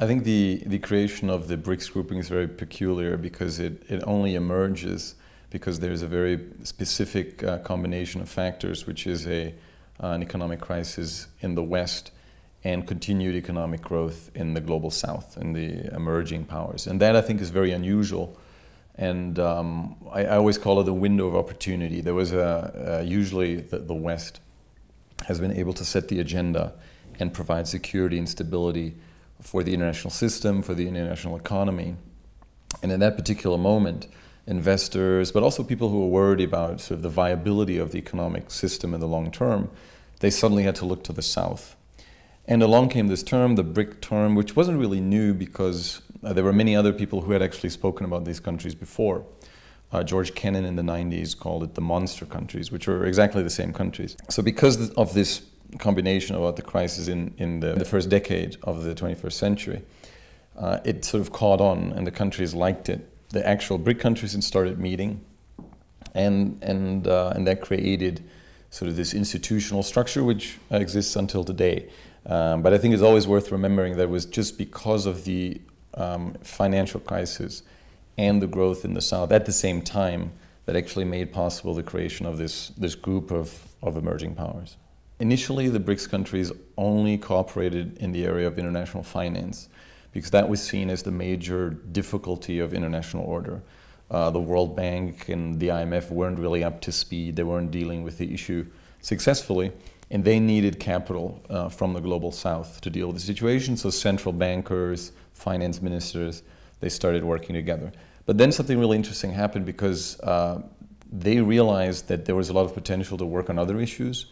I think the, the creation of the BRICS grouping is very peculiar because it, it only emerges because there's a very specific uh, combination of factors, which is a, uh, an economic crisis in the West and continued economic growth in the global South, in the emerging powers. And that I think is very unusual. And um, I, I, always call it a window of opportunity. There was a, usually the, the West has been able to set the agenda and provide security and stability for the international system, for the international economy. And in that particular moment, investors, but also people who were worried about sort of the viability of the economic system in the long term, they suddenly had to look to the south. And along came this term, the BRIC term, which wasn't really new because uh, there were many other people who had actually spoken about these countries before. Uh, George Kennan in the 90s called it the monster countries, which were exactly the same countries. So, because of this combination about the crisis in, in the, the first decade of the 21st century, uh, it sort of caught on and the countries liked it. The actual BRIC countries had started meeting, and, and, uh, and that created sort of this institutional structure which exists until today. Um, but I think it's always worth remembering that it was just because of the um, financial crisis and the growth in the South at the same time that actually made possible the creation of this, this group of, of emerging powers. Initially, the BRICS countries only cooperated in the area of international finance because that was seen as the major difficulty of international order. Uh, the World Bank and the IMF weren't really up to speed, they weren't dealing with the issue successfully, and they needed capital uh, from the global south to deal with the situation. So, central bankers, finance ministers, they started working together. But then something really interesting happened because uh, they realized that there was a lot of potential to work on other issues.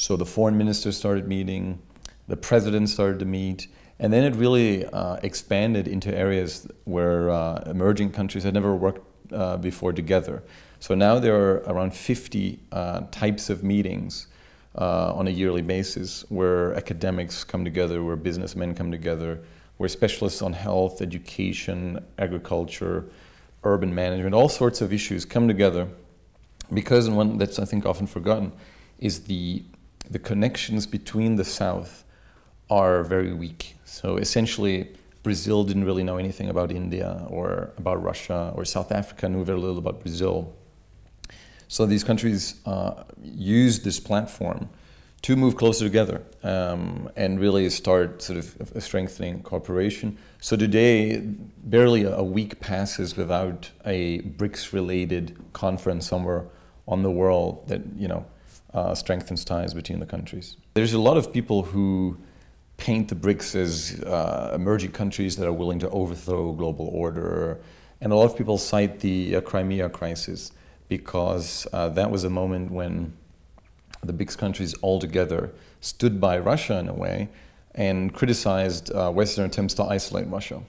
So the foreign ministers started meeting, the president started to meet, and then it really uh, expanded into areas where uh, emerging countries had never worked uh, before together. So now there are around 50 uh, types of meetings uh, on a yearly basis where academics come together, where businessmen come together, where specialists on health, education, agriculture, urban management, all sorts of issues come together because, and one that's I think often forgotten, is the the connections between the South are very weak. So essentially, Brazil didn't really know anything about India or about Russia, or South Africa knew very little about Brazil. So these countries uh, used this platform to move closer together um, and really start sort of strengthening cooperation. So today, barely a week passes without a BRICS-related conference somewhere on the world that you know uh, strengthens ties between the countries. There's a lot of people who paint the BRICS as uh, emerging countries that are willing to overthrow global order. And a lot of people cite the uh, Crimea crisis because uh, that was a moment when the BRICS countries all together stood by Russia in a way and criticized uh, Western attempts to isolate Russia.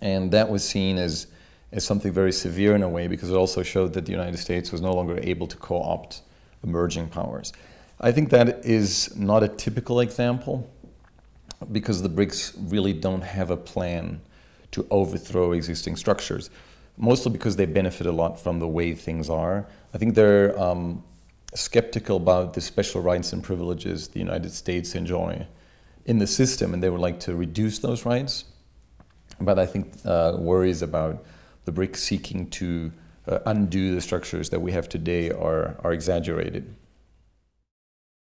And that was seen as, as something very severe in a way because it also showed that the United States was no longer able to co opt emerging powers. I think that is not a typical example because the BRICS really don't have a plan to overthrow existing structures, mostly because they benefit a lot from the way things are. I think they're um, skeptical about the special rights and privileges the United States enjoy in the system, and they would like to reduce those rights. But I think uh, worries about the BRICS seeking to Uh, undo the structures that we have today are, are exaggerated.